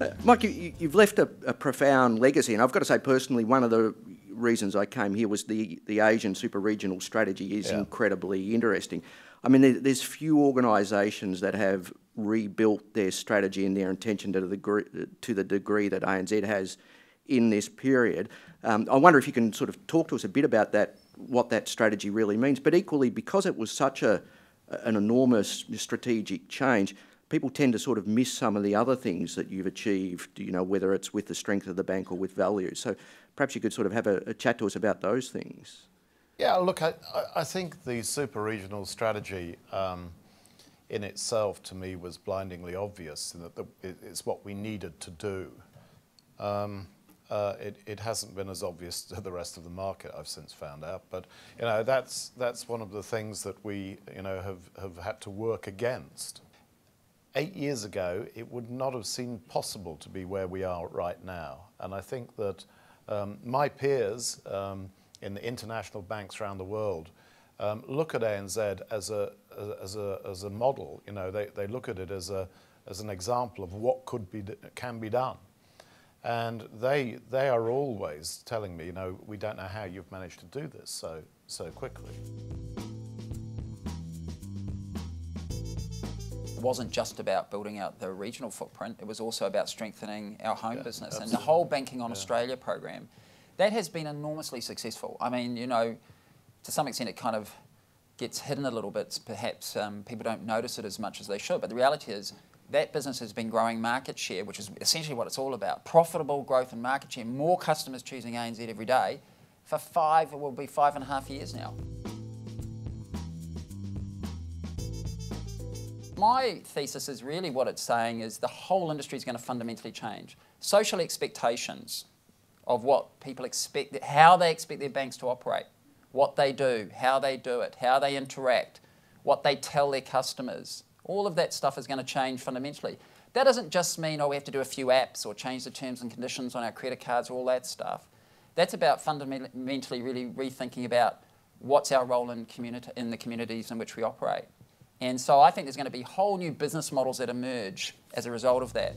Uh, Mike, you, you've left a, a, profound legacy, and I've got to say personally, one of the reasons I came here was the, the Asian super regional strategy is yeah. incredibly interesting. I mean, there, there's few organisations that have rebuilt their strategy and their intention to the degree, to the degree that ANZ has in this period. Um, I wonder if you can sort of talk to us a bit about that, what that strategy really means. But equally, because it was such a an enormous strategic change, people tend to sort of miss some of the other things that you've achieved, you know, whether it's with the strength of the bank or with value. So perhaps you could sort of have a, a chat to us about those things. Yeah, look, I, I think the super regional strategy um, in itself to me was blindingly obvious in that the, it's what we needed to do. Um, uh, it, it, hasn't been as obvious to the rest of the market, I've since found out. But you know, that's, that's one of the things that we you know, have, have had to work against eight years ago, it would not have seemed possible to be where we are right now. And I think that um, my peers um, in the international banks around the world um, look at ANZ as a, as a, as a model. You know, they, they look at it as, a, as an example of what could be, can be done. And they, they are always telling me, you know, we don't know how you've managed to do this so, so quickly. Wasn't just about building out the regional footprint, it was also about strengthening our home yeah, business. Absolutely. And the whole Banking on yeah. Australia program, that has been enormously successful. I mean, you know, to some extent it kind of gets hidden a little bit. Perhaps um, people don't notice it as much as they should. But the reality is that business has been growing market share, which is essentially what it's all about. Profitable growth and market share, more customers choosing ANZ every day for five, it will be five and a half years now. My thesis is really what it's saying is the whole industry is going to fundamentally change. Social expectations of what people expect, how they expect their banks to operate, what they do, how they do it, how they interact, what they tell their customers. All of that stuff is going to change fundamentally. That doesn't just mean, oh, we have to do a few apps or change the terms and conditions on our credit cards, or all that stuff. That's about fundamentally really rethinking about what's our role in, community, in the communities in which we operate. And so I think there's going to be whole new business models that emerge as a result of that.